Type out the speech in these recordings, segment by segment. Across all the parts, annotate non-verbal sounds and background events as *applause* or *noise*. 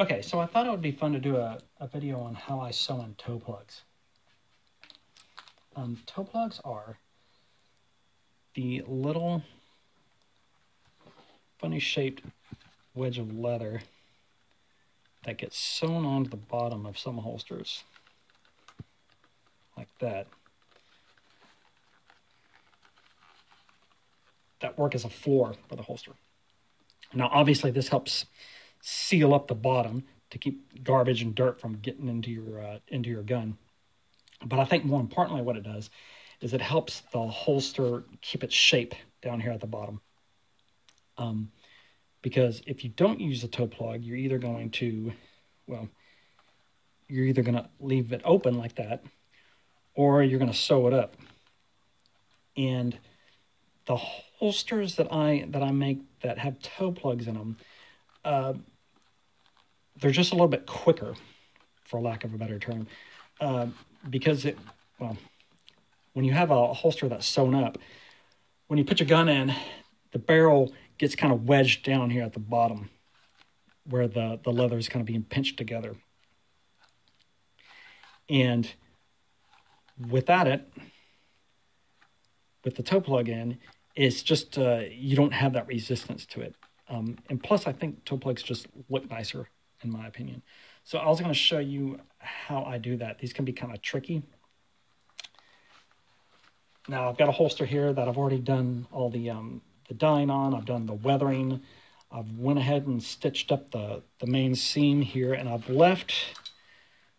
Okay, so I thought it would be fun to do a, a video on how I sew in toe plugs. Um, toe plugs are the little funny shaped wedge of leather that gets sewn onto the bottom of some holsters like that that work as a floor for the holster. Now obviously this helps seal up the bottom to keep garbage and dirt from getting into your uh, into your gun. But I think more importantly, what it does is it helps the holster keep its shape down here at the bottom. Um, because if you don't use a toe plug, you're either going to, well, you're either going to leave it open like that, or you're going to sew it up. And the holsters that I that I make that have toe plugs in them, uh, they're just a little bit quicker, for lack of a better term, uh, because it well, when you have a holster that's sewn up, when you put your gun in, the barrel gets kind of wedged down here at the bottom, where the the leather is kind of being pinched together, and without it, with the toe plug in, it's just uh, you don't have that resistance to it. Um, and plus, I think toe plugs just look nicer, in my opinion. So I was going to show you how I do that. These can be kind of tricky. Now I've got a holster here that I've already done all the um, the dyeing on. I've done the weathering. I've went ahead and stitched up the, the main seam here, and I've left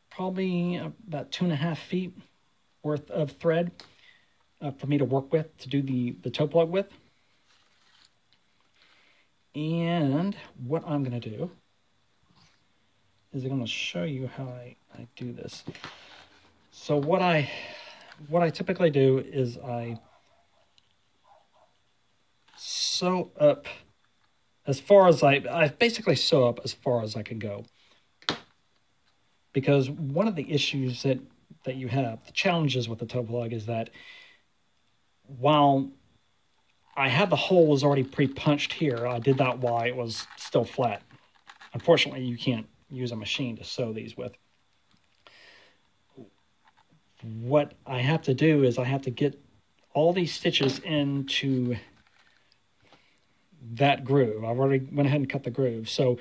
probably about two and a half feet worth of thread uh, for me to work with to do the, the toe plug with. And what I'm going to do is I'm going to show you how I, I do this. So what I what I typically do is I sew up as far as I I basically sew up as far as I can go. Because one of the issues that that you have, the challenges with the toe plug is that while I had the hole was already pre-punched here, I did that while it was still flat. Unfortunately, you can't use a machine to sew these with. What I have to do is I have to get all these stitches into that groove. I've already went ahead and cut the groove. So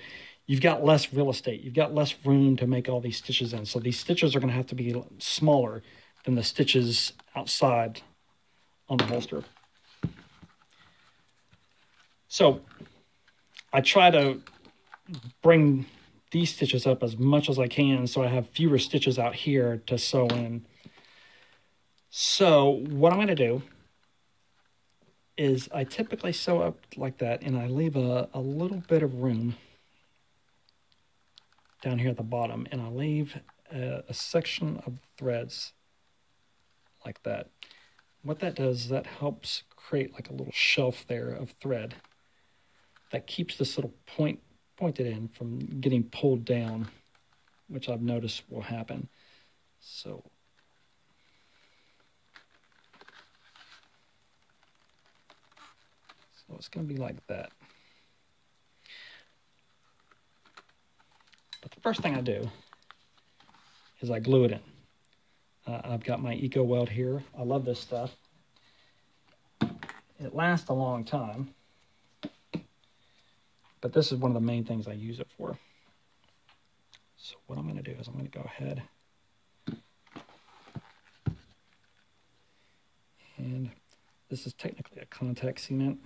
you've got less real estate. You've got less room to make all these stitches in. So these stitches are going to have to be smaller than the stitches outside on the holster. So I try to bring these stitches up as much as I can so I have fewer stitches out here to sew in. So what I'm going to do is I typically sew up like that and I leave a, a little bit of room down here at the bottom and I leave a, a section of threads like that. What that does is that helps create like a little shelf there of thread that keeps this little point pointed in from getting pulled down, which I've noticed will happen. So So it's going to be like that. But the first thing I do is I glue it in. Uh, I've got my Eco Weld here. I love this stuff. It lasts a long time. But this is one of the main things I use it for. So what I'm going to do is I'm going to go ahead and this is technically a contact cement.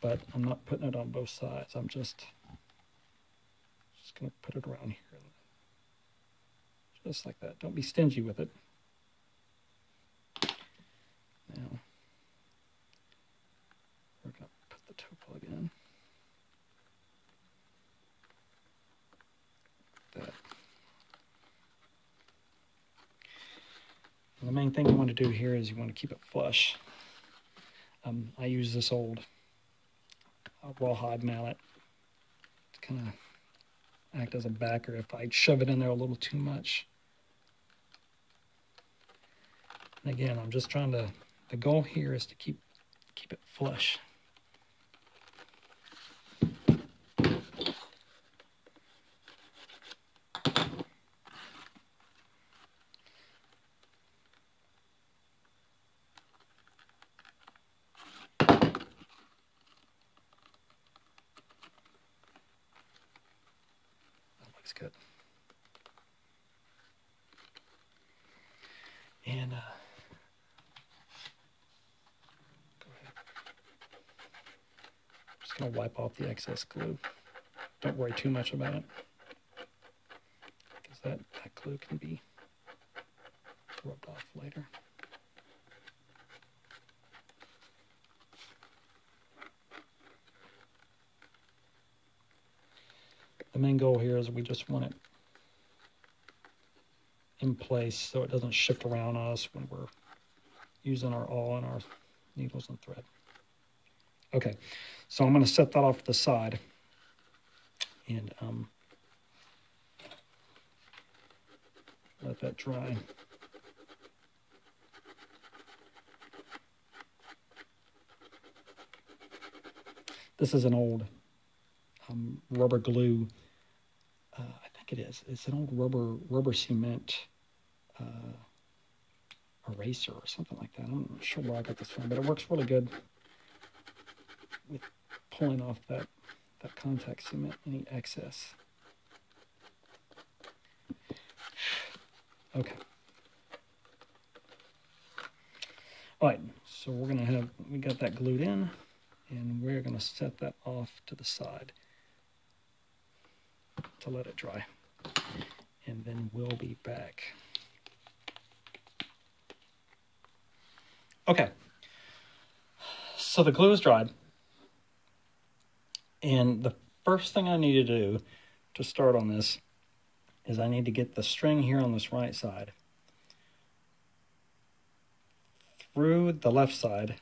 But I'm not putting it on both sides. I'm just just going to put it around here. Just like that. Don't be stingy with it. Now, we're going to put the toe plug in. That. And the main thing you want to do here is you want to keep it flush. Um, I use this old uh, rawhide mallet to kind of act as a backer if I shove it in there a little too much. And again, I'm just trying to, the goal here is to keep keep it flush. good. And uh, go ahead. Just gonna wipe off the excess glue. Don't worry too much about it, because that, that glue can be rubbed off later. The main goal here is we just want it in place so it doesn't shift around us when we're using our awl and our needles and thread. Okay, so I'm going to set that off to the side and um, let that dry. This is an old um, rubber glue. Uh, I think it is. It's an old rubber rubber cement uh, eraser or something like that. I'm not sure where I got this from, but it works really good with pulling off that that contact cement, any excess. Okay. All right, so we're gonna have, we got that glued in and we're gonna set that off to the side to let it dry. And then we'll be back. Okay, so the glue is dried. And the first thing I need to do to start on this is I need to get the string here on this right side through the left side,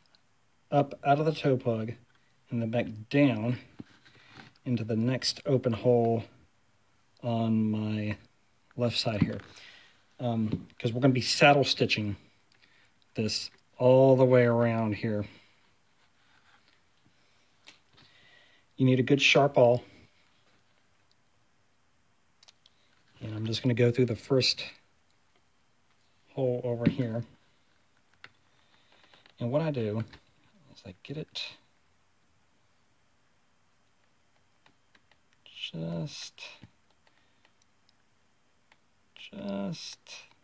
up out of the toe plug, and then back down into the next open hole on my left side here. Because um, we're going to be saddle stitching this all the way around here. You need a good sharp awl. And I'm just going to go through the first hole over here. And what I do is I get it just, just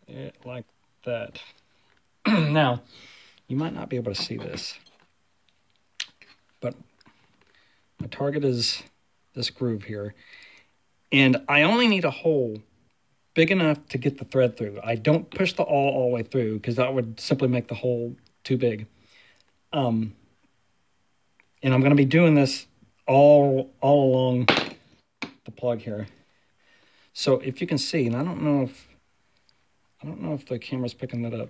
it like that. *clears throat* now, you might not be able to see this, but my target is this groove here. And I only need a hole big enough to get the thread through. I don't push the awl all the way through because that would simply make the hole too big. Um, and I'm going to be doing this all all along the plug here. So if you can see, and I don't know if I don't know if the camera's picking that up,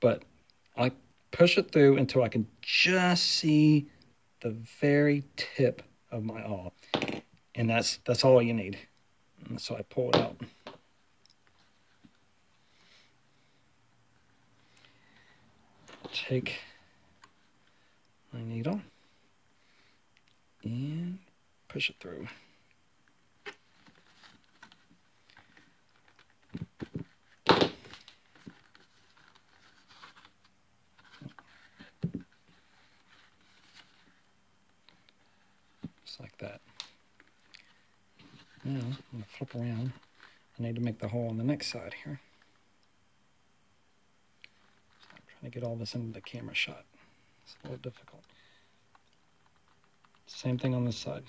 but I push it through until I can just see the very tip of my awl. And that's that's all you need. And so I pull it out. Take my needle and push it through. like that. Now, I'm going to flip around. I need to make the hole on the next side here. So I'm trying to get all this into the camera shot. It's a little difficult. Same thing on this side.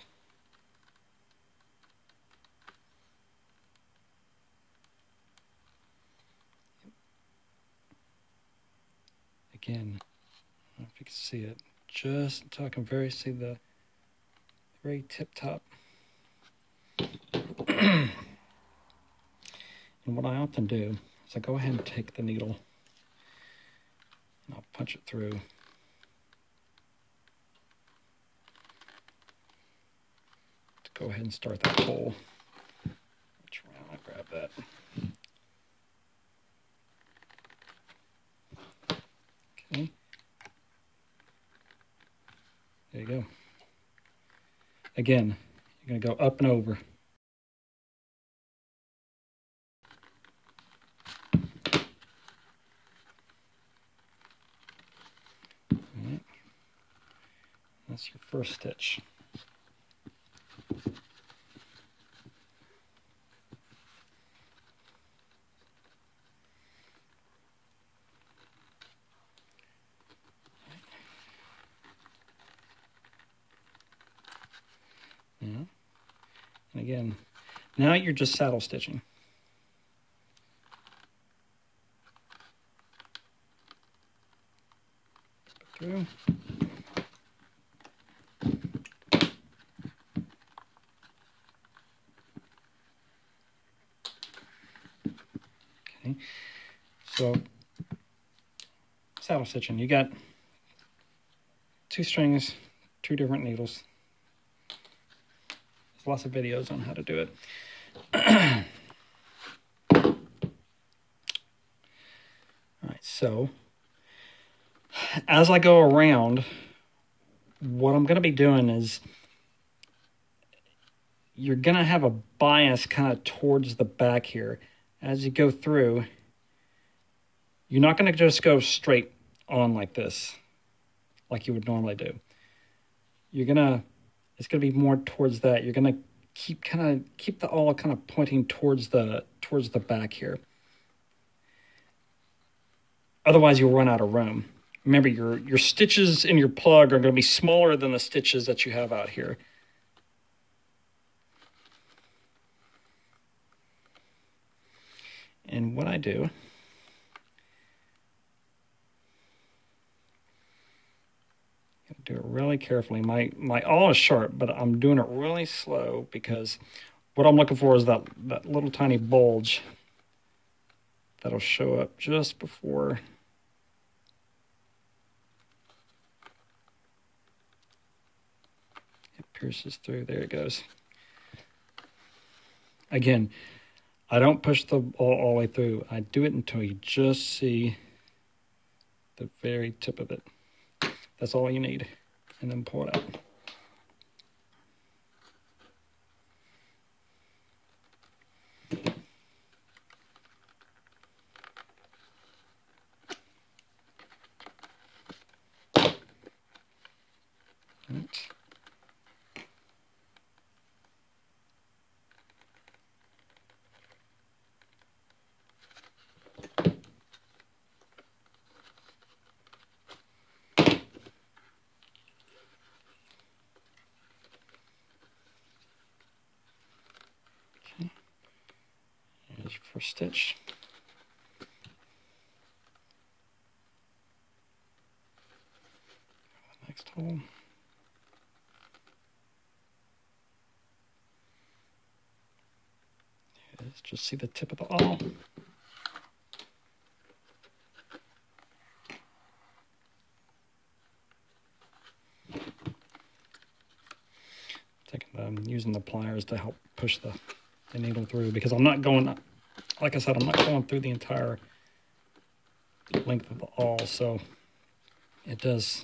Again, I don't know if you can see it, just until I can very see the very tip top. And what I often do is I go ahead and take the needle and I'll punch it through. To go ahead and start that hole. Reach around, I grab that. Okay. There you go. Again, you're going to go up and over. first stitch. Yeah. And again, now you're just saddle stitching. Stitching, you got two strings, two different needles. There's lots of videos on how to do it. *clears throat* All right, so as I go around, what I'm going to be doing is you're going to have a bias kind of towards the back here. As you go through, you're not going to just go straight on like this, like you would normally do. You're to, it's to be more towards that. You're to keep kind of, keep the awl kind of pointing towards the, towards the back here. Otherwise you'll run out of room. Remember, your, your stitches in your plug are to be smaller than the stitches that you have out here. And what I do do it really carefully. My my awl is sharp, but I'm doing it really slow because what I'm looking for is that, that little tiny bulge that'll show up just before it pierces through. There it goes. Again, I don't push the awl, all the way through. I do it until you just see the very tip of it. That's all you need. And then pull it out. First stitch. Next hole. Let's just see the tip of the awl. Taking the, using the pliers to help push the, the needle through because I'm not going like I said, I'm not going through the entire length of the awl, so it does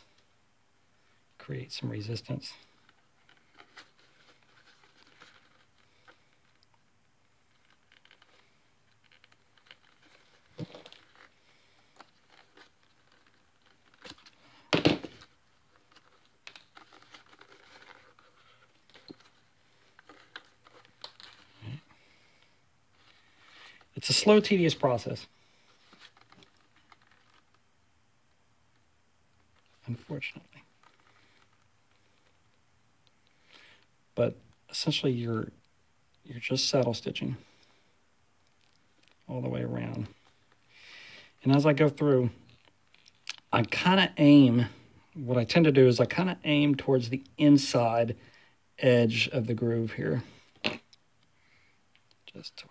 create some resistance. Slow, tedious process. Unfortunately. But essentially you're you're just saddle stitching all the way around. And as I go through, I kind of aim, what I tend to do is I kind of aim towards the inside edge of the groove here. Just to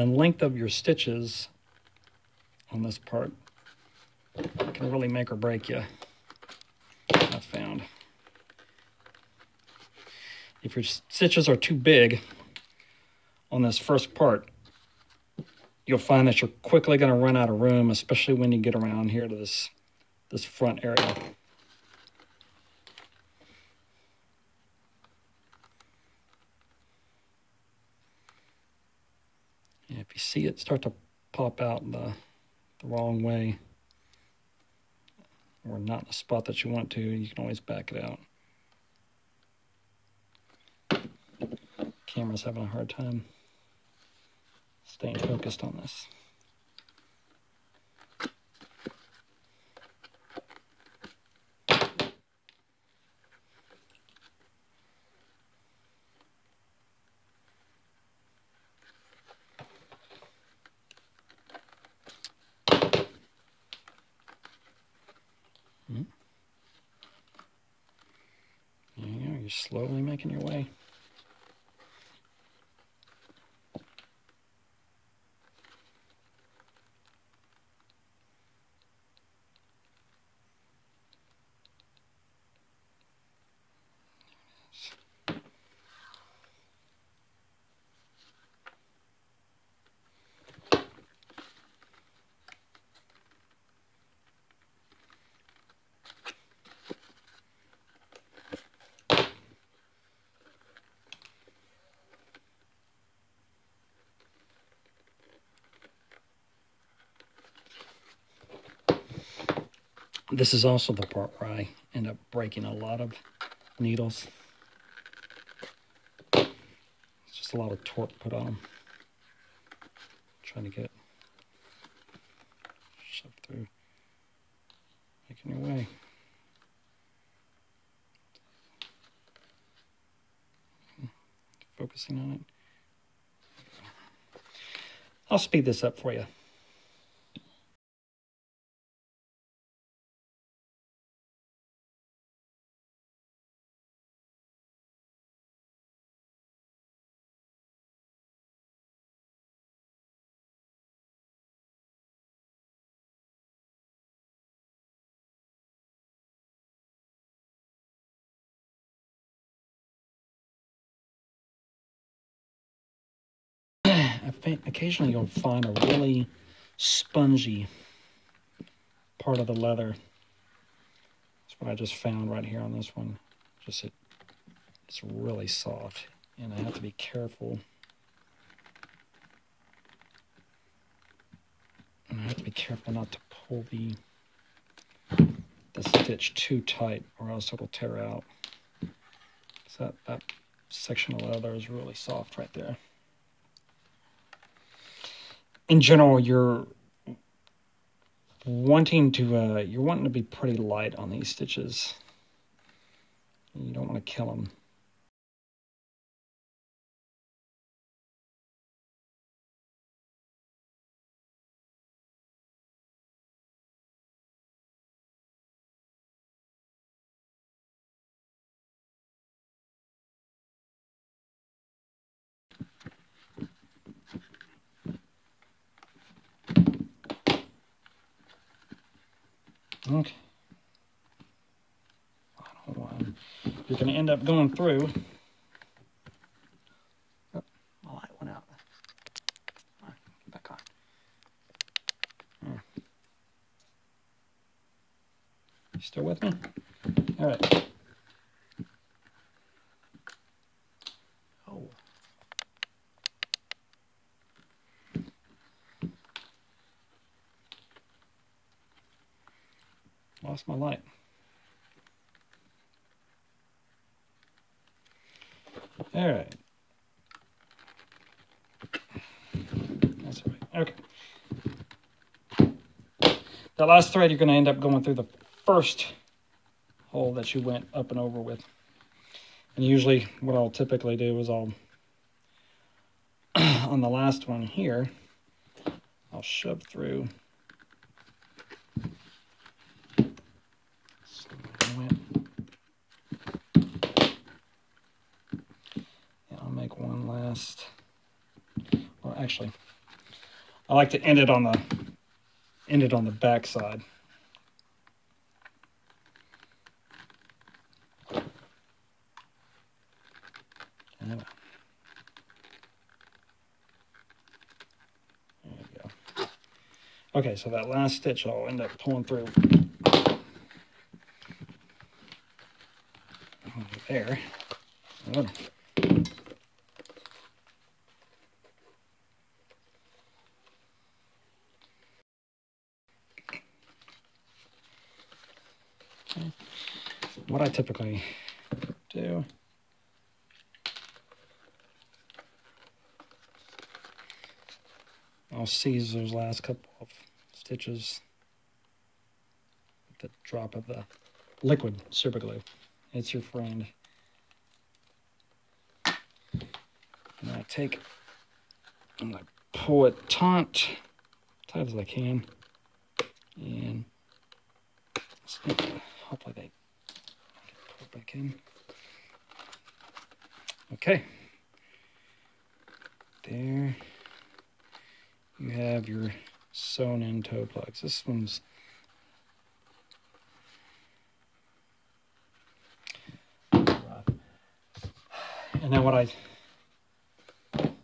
then length of your stitches on this part can really make or break you, I've found. If your stitches are too big on this first part, you'll find that you're quickly going to run out of room, especially when you get around here to this, this front area. if you see it start to pop out the, the wrong way or not in the spot that you want to, you can always back it out. Camera's having a hard time staying focused on this. You're slowly making your way. This is also the part where I end up breaking a lot of needles. It's just a lot of torque put on them. Trying to get shoved through, making your way. Focusing on it. I'll speed this up for you. *clears throat* occasionally you'll find a really spongy part of the leather. That's what I just found right here on this one. Just it, it's really soft, and I have to be careful. And I have to be careful not to pull the the stitch too tight, or else it'll tear out. So that, that section of leather is really soft right there in general, you're wanting to uh, you're wanting to be pretty light on these stitches. You don't want to kill them. Okay. You're going to end up going through. Oh, my light went out. Right, back on. Yeah. You still with me? All right. My light. All right. That's all right. Okay. The last thread, you're going to end up going through the first hole that you went up and over with. And usually what I'll typically do is I'll, *clears throat* on the last one here, I'll shove through last, well, actually, I like to end it on the, end it on the back side. There you go. Okay, so that last stitch I'll end up pulling through there. Oh. What I typically do I'll seize those last couple of stitches with the drop of the liquid super glue. It's your friend. And I take and I pull it taut, tight as I can, and hopefully they back in. Okay. There you have your sewn in toe plugs. This one's and then what I what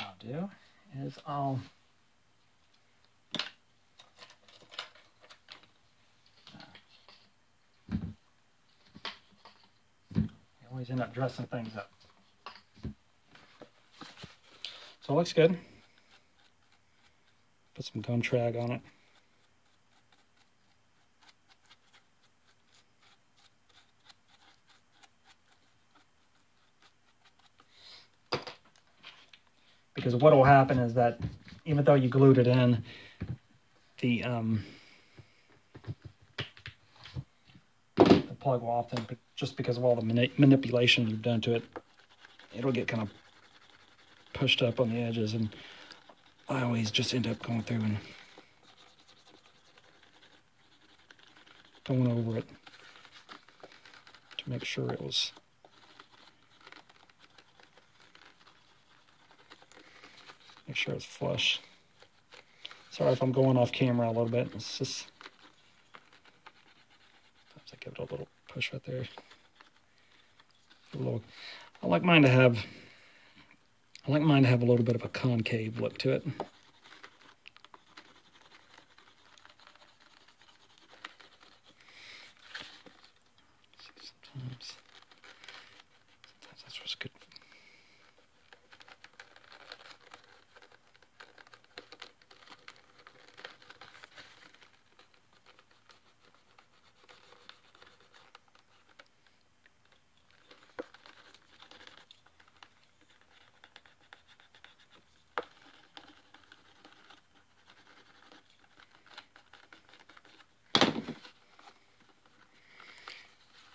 I'll do is I'll end up dressing things up. So it looks good. Put some gum trag on it. Because what will happen is that even though you glued it in, the um, plug will often, just because of all the mani manipulation you've done to it, it'll get kind of pushed up on the edges and I always just end up going through and going over it to make sure it was make sure it's flush. Sorry if I'm going off camera a little bit. It's just give it a little push right there. A little, I like mine to have I like mine to have a little bit of a concave look to it. Sometimes, sometimes that's what's good.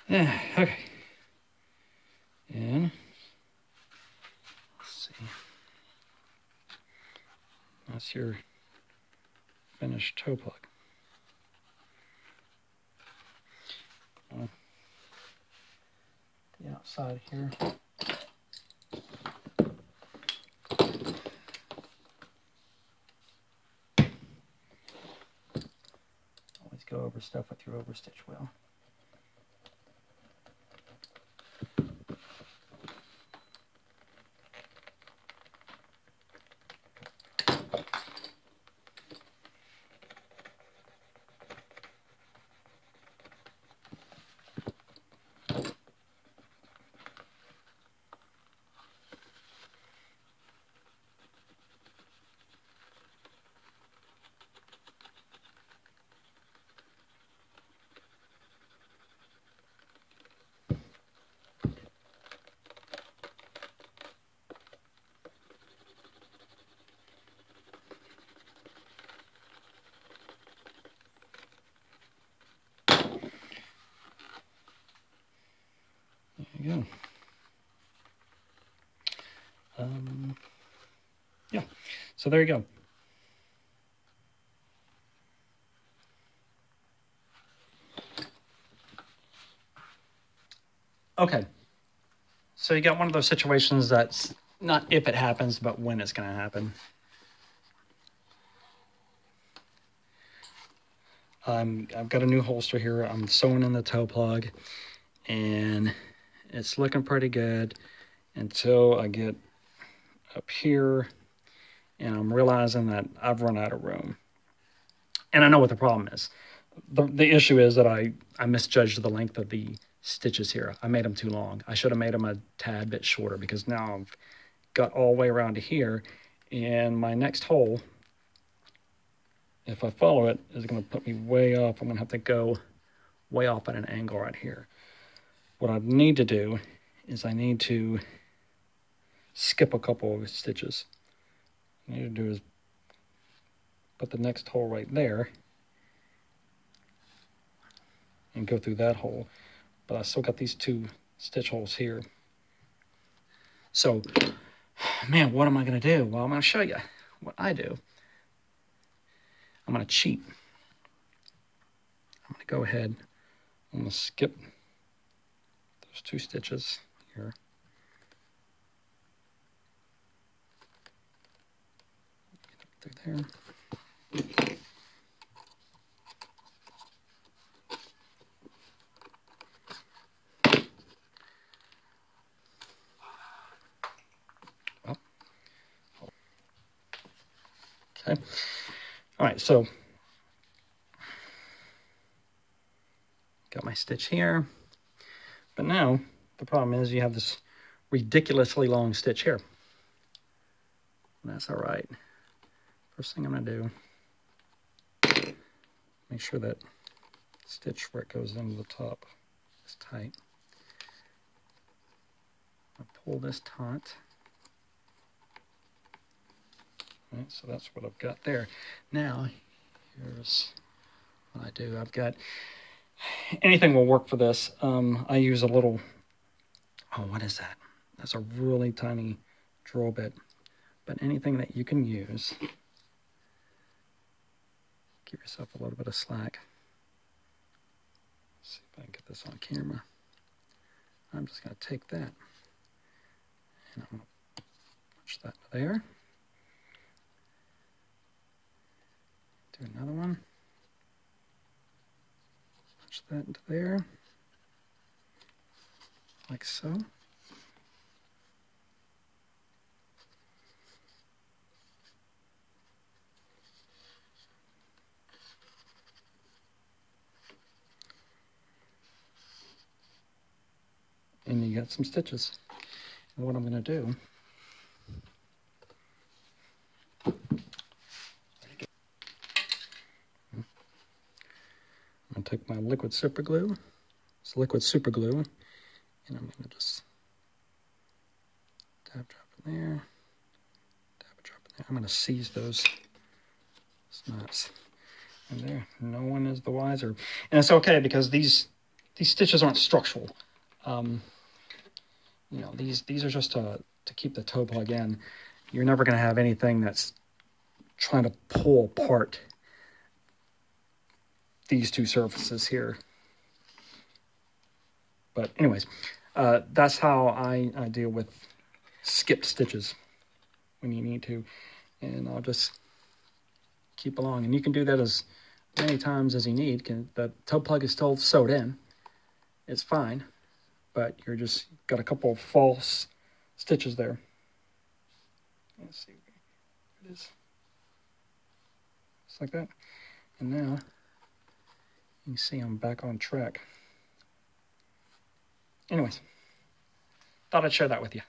Yeah, okay. And let's see. That's your finished toe plug. The outside here. Always go over stuff with your overstitch wheel. Go. Um, yeah, so there you go. Okay, so you got one of those situations that's not if it happens, but when it's going to happen. Um, I've got a new holster here. I'm sewing in the toe plug and it's looking pretty good until I get up here and I'm realizing that I've run out of room. And I know what the problem is. The, the issue is that I, I misjudged the length of the stitches here. I made them too long. I should have made them a tad bit shorter because now I've got all the way around to here and my next hole, if I follow it, is going to put me way up. I'm going to have to go way off at an angle right here what I need to do is I need to skip a couple of stitches. What you need to do is put the next hole right there and go through that hole. But I still got these two stitch holes here. So, man, what am I going to do? Well, I'm going to show you what I do. I'm going to cheat. I'm going to go ahead. I'm going to skip those two stitches here. Through there. Oh. Okay. All right, so got my stitch here. But now the problem is you have this ridiculously long stitch here. That's all right. First thing I'm going to do, make sure that stitch where it goes into the top is tight. I pull this taut. So that's what I've got there. Now, here's what I do. I've got, anything will work for this. Um, I use a little, oh, what is that? That's a really tiny drill bit. But anything that you can use, give yourself a little bit of slack. Let's see if I can get this on camera. I'm just going to take that and I'm going to push that there. Do another one. Push that into there, like so. And you got some stitches. And what I'm going to do take my liquid super glue. It's liquid super glue. And I'm going to just dab drop in there. Dab drop in there. I'm going to seize those knots. And there, no one is the wiser. And it's okay because these these stitches aren't structural. Um, you know, these these are just to, to keep the toe plug in. You're never going to have anything that's trying to pull apart these two surfaces here. But anyways, uh, that's how I, I deal with skipped stitches when you need to. And I'll just keep along. And you can do that as many times as you need. Can, the toe plug is still sewed in. It's fine. But you're just got a couple of false stitches there. Let's see. It is. Just like that. And now you see I'm back on track. Anyways, thought I'd share that with you.